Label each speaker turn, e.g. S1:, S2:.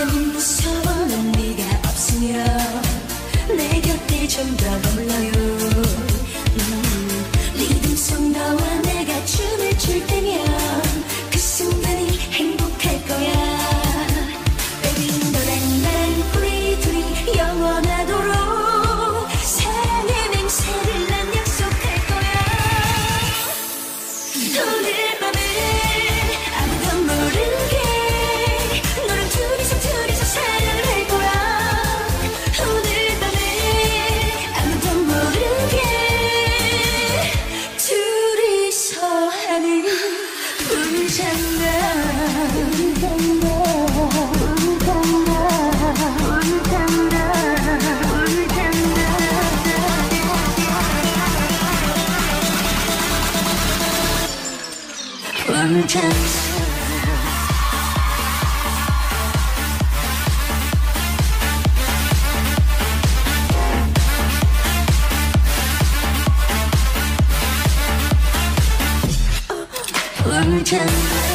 S1: Ele emocionou. one chance. Bloomington